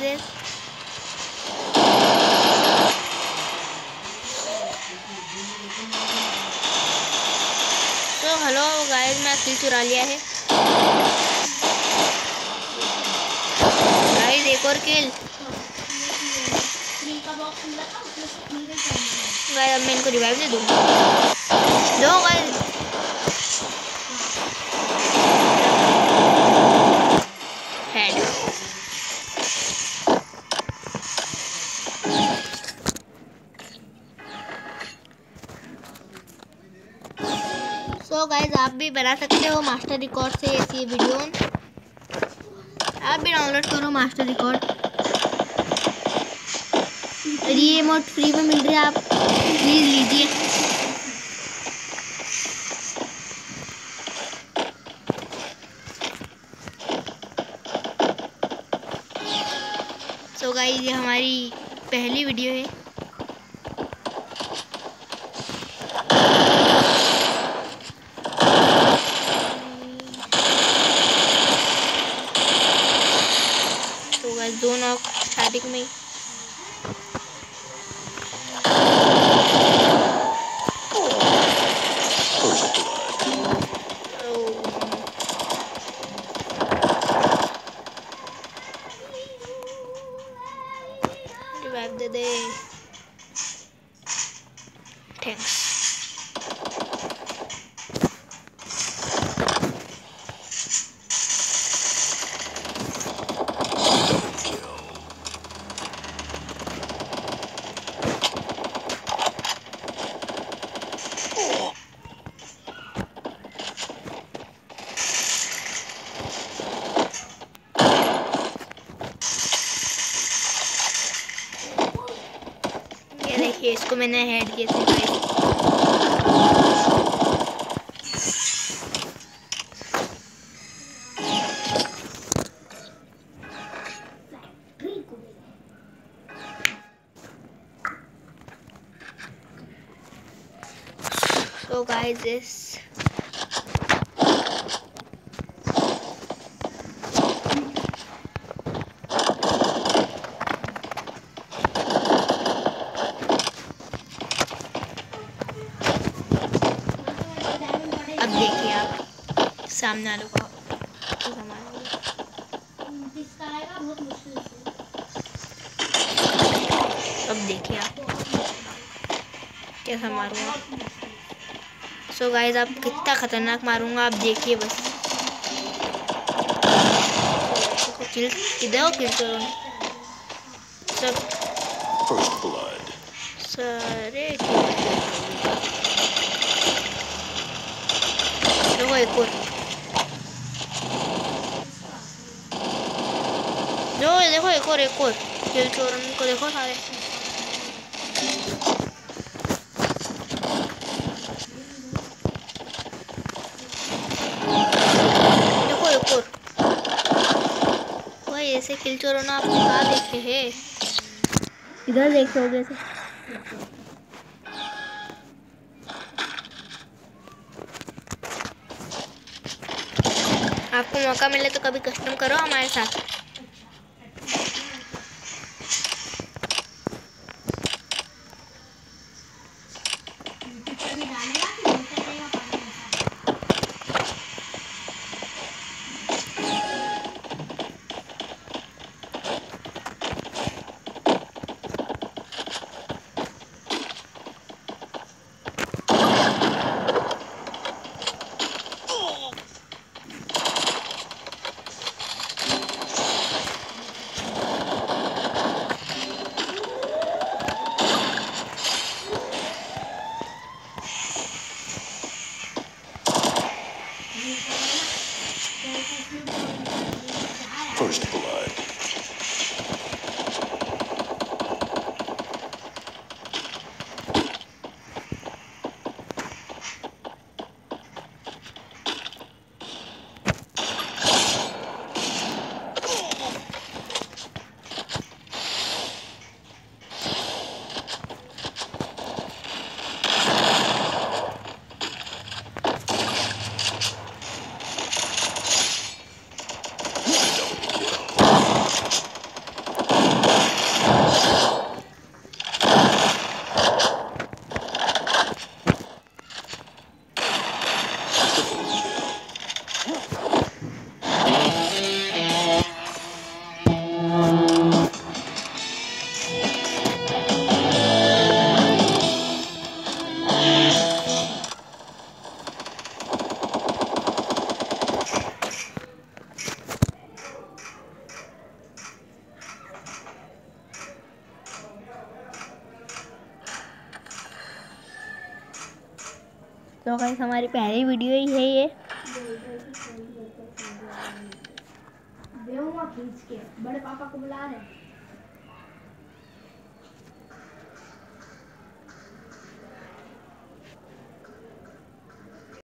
Guys तो hello guys मैं किल चुरा लिया है। गाइस एक और किल गाइस अब मैं इनको रिवाइव दे दूँगा दो गाइस हेड गाइज़ आप भी बना सकते हो मास्टर रिकॉर्ड से ऐसी वीडियो आप भी डाउनलोड करो मास्टर रिकॉर्ड ये मोड फ्री में मिल रही है, आप प्लीज़ लीजिए। सो गाइज़ ये हमारी पहली वीडियो है। तो गाइस दोनों शादी में ही रिवाइव दे दे थैंक्स ये देखिए इसको मैंने हेड किया था So guys, this अब देखिए आप सामने वालों को अब देखिए आप कैसा मारूँगा सो गाइस आप कितना खतरनाक मारूँगा आप देखिए बस किल किधर हो किल तो सब. सारे। देखो एक और जो देखो एक और एक और किल चोरन को देखो सारे देखो एक और भाई ऐसे किल चोर आपने कहाँ देखे हैं इधर देखोगे ऐसे आपको मौका मिले तो कभी कस्टम करो हमारे साथ First blood. तो गाइस, हमारी पहली वीडियो ही है ये। खींच के, बड़े पापा को बुला रहे